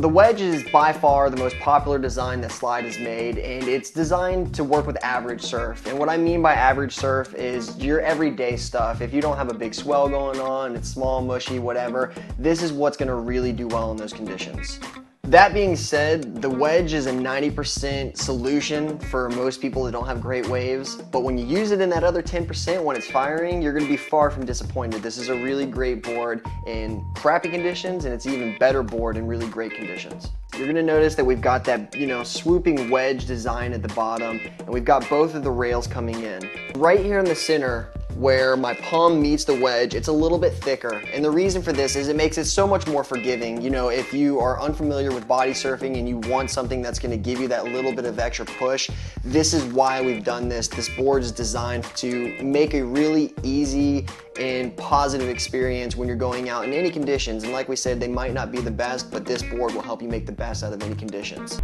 The wedge is by far the most popular design that Slyde has made and it's designed to work with average surf. And what I mean by average surf is your everyday stuff. If you don't have a big swell going on, it's small, mushy, whatever, this is what's gonna really do well in those conditions. That being said, the wedge is a 90% solution for most people that don't have great waves, but when you use it in that other 10% when it's firing, you're gonna be far from disappointed. This is a really great board in crappy conditions, and it's an even better board in really great conditions. You're gonna notice that we've got that, you know, swooping wedge design at the bottom, and we've got both of the rails coming in. Right here in the center, where my palm meets the wedge, it's a little bit thicker. And the reason for this is it makes it so much more forgiving. You know, if you are unfamiliar with body surfing and you want something that's gonna give you that little bit of extra push, this is why we've done this. This board is designed to make a really easy and positive experience when you're going out in any conditions. And like we said, they might not be the best, but this board will help you make the best out of any conditions.